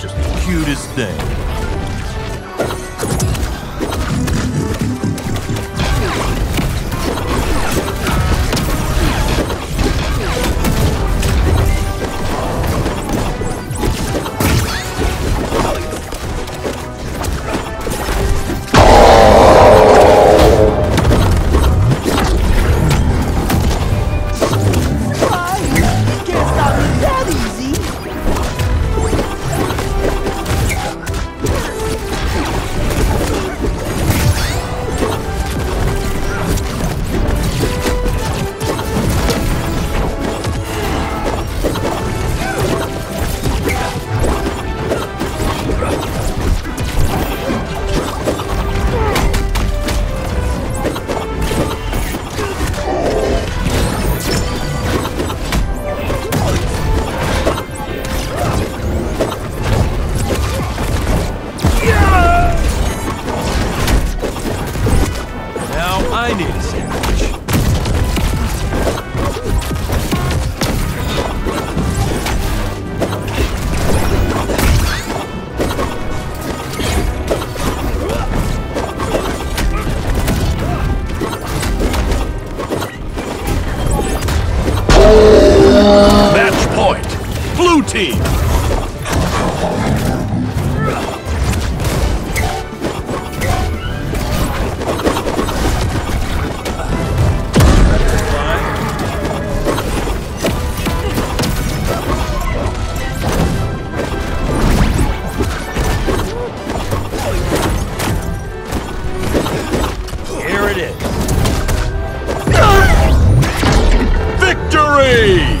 just the cutest thing. I need a sandwich. Match point. Blue team. victory!